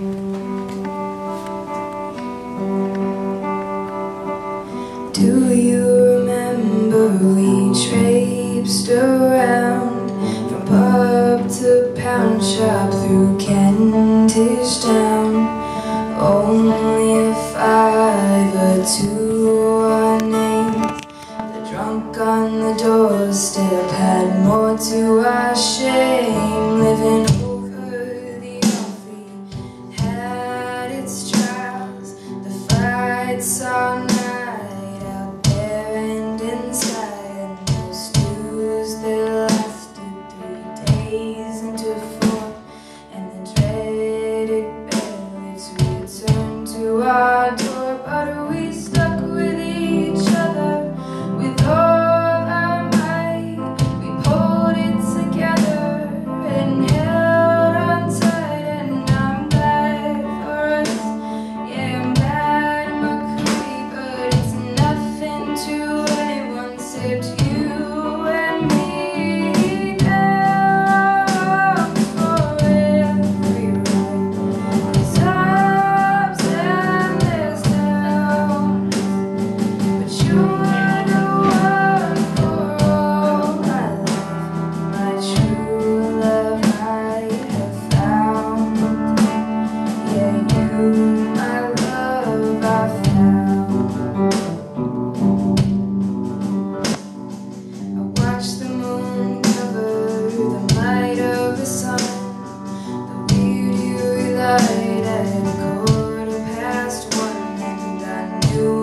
Do you remember we traipsed around from pub to pound shop through Kentish Town? Only a five or two our names. The drunk on the doorstep had more to our shame. you.